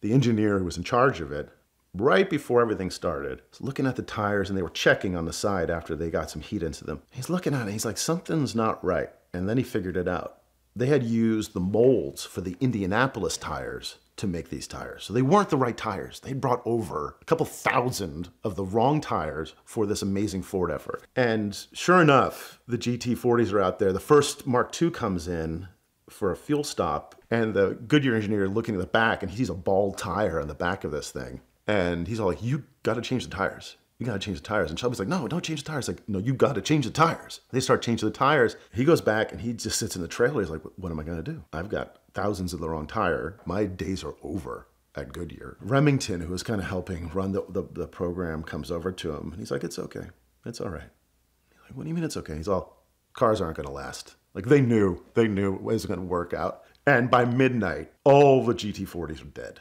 The engineer who was in charge of it, right before everything started, was looking at the tires and they were checking on the side after they got some heat into them. He's looking at it, he's like, something's not right. And then he figured it out. They had used the molds for the Indianapolis tires to make these tires. So they weren't the right tires. They brought over a couple thousand of the wrong tires for this amazing Ford effort. And sure enough, the GT40s are out there. The first Mark II comes in for a fuel stop, and the Goodyear engineer looking at the back, and he sees a bald tire on the back of this thing. And he's all like, You gotta change the tires. You gotta change the tires. And Shelby's like, No, don't change the tires. Like, no, you gotta change the tires. They start changing the tires. He goes back and he just sits in the trailer. He's like, What am I gonna do? I've got thousands of the wrong tire. My days are over at Goodyear. Remington, who was kind of helping run the, the, the program, comes over to him and he's like, It's okay. It's all right. He's like, What do you mean it's okay? He's all, Cars aren't gonna last. Like they knew, they knew it was gonna work out. And by midnight, all the GT40s were dead.